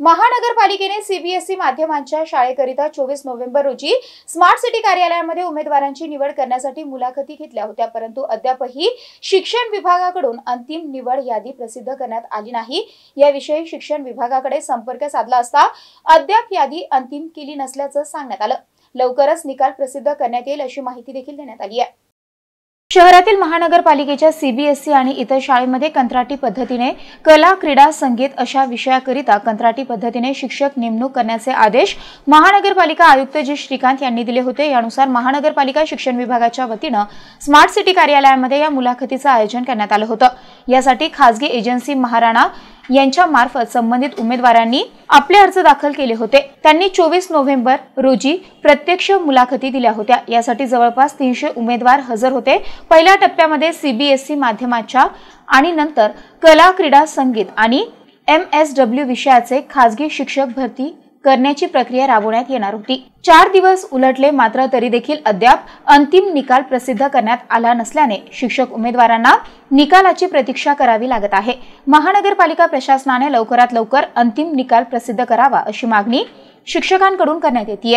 महानगरपालिकेने सीबीएसई माध्यमांच्या शाळेकरिता चोवीस नोव्हेंबर रोजी स्मार्ट सिटी कार्यालयामध्ये उमेदवारांची निवड करण्यासाठी मुलाखती घेतल्या होत्या परंतु अद्यापही शिक्षण विभागाकडून अंतिम निवड यादी प्रसिद्ध करण्यात आली नाही. याविषयी शिक्षण विभागाकडे संपर्क साधला असता अद्याप यादी अंतिम केली नसल्याचं सांगण्यात आलं. लवकरच निकाल प्रसिद्ध करण्यात येईल अशी माहिती देखील देण्यात आली आहे. शहरातील महानगरपालिकेच्या सीबीएसई आणि इतर शाळेमध्ये कंत्राटी पद्धतीने कला क्रीडा संगीत अशा विषयाकरिता कंत्राटी पद्धतीने शिक्षक नेमणूक करण्याचे आदेश महानगरपालिका आयुक्त जी श्रीकांत यांनी दिले होते. यानुसार महानगरपालिका शिक्षण विभागाच्या वतीनं स्मार्ट सिटी कार्यालयामध्ये या मुलाखतीचं आयोजन करण्यात आलं होतं. यासाठी खासगी एजन्सी महाराणा यांच्या मार्फत संबंधित उमेदवारांनी आपले अर्ज दाखल केले होते. त्यांनी चोवीस नोव्हेंबर रोजी प्रत्यक्ष मुलाखती दिल्या होत्या. यासाठी जवळपास तीनशे उमेदवार हजर होते. पहिल्या टप्प्यामध्ये सीबीएसई माध्यमाच्या आणि नंतर कला क्रीडा संगीत आणि एम एस डब्ल्यू विषयाचे खासगी शिक्षक भरती करण्याची प्रक्रिया राबवण्यात येणार होती. चार दिवस उलटले मात्र तरी देखील अद्याप अंतिम निकाल प्रसिद्ध करण्यात आला नसल्याने शिक्षक उमेदवारांना निकालाची प्रतीक्षा करावी लागत आहे. महानगरपालिका प्रशासनाने लवकरात लवकर अंतिम निकाल प्रसिद्ध करावा अशी मागणी शिक्षकांकडून करण्यात येते